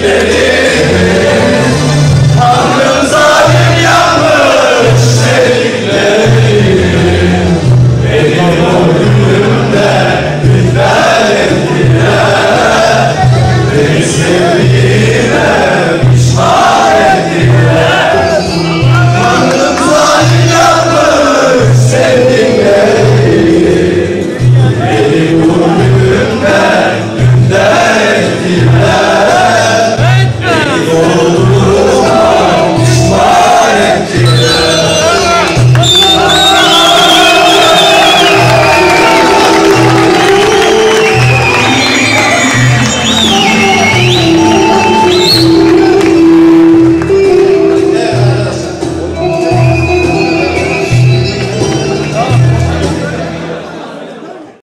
Amen.